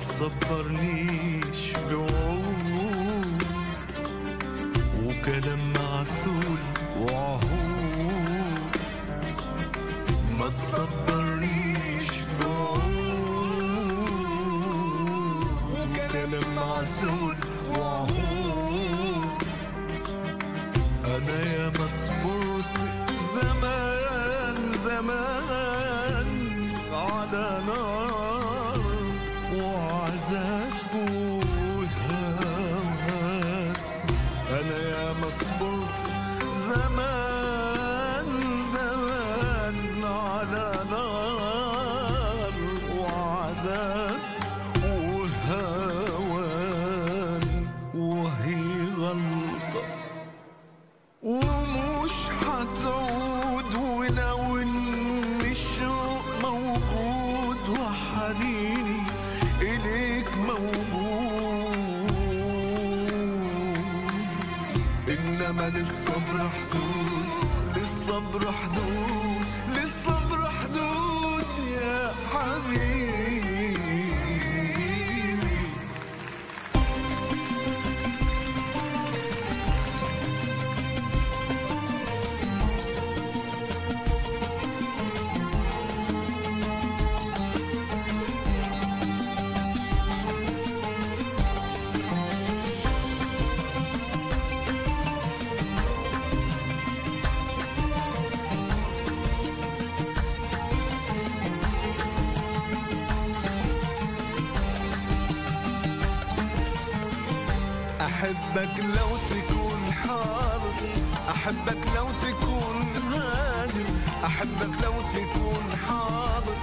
تصبرنيش بوعود وكلام معسول وعهود. ما تصبرنيش بوعود وكلام معسول مصبوط زمان زمان على نار وعذاب وهوان وهي غلطه ومش هتعود ولو ان الشوق موجود وحنيني إليك موجود. انما للصبر حدود للصبر حدود. أحبك لو تكون حاضر أحبك لو تكون هاجر أحبك لو تكون حاضر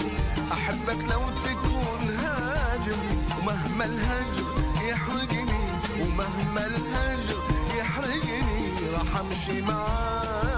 أحبك لو تكون هاجر. ومهما الهجر يحرقني ومهما الهجر يحرقني راح أمشي معاك.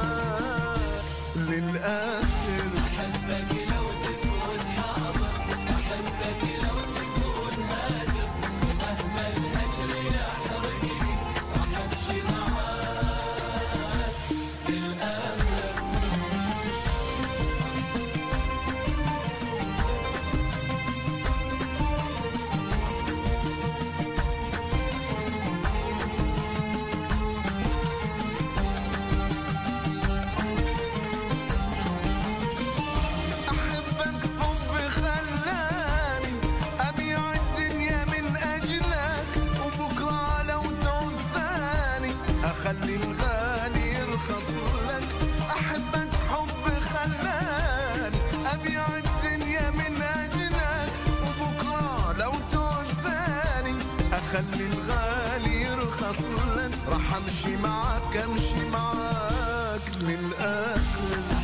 أخلي الغالي يرخص لك. راح أمشي معاك أمشي معاك أحبك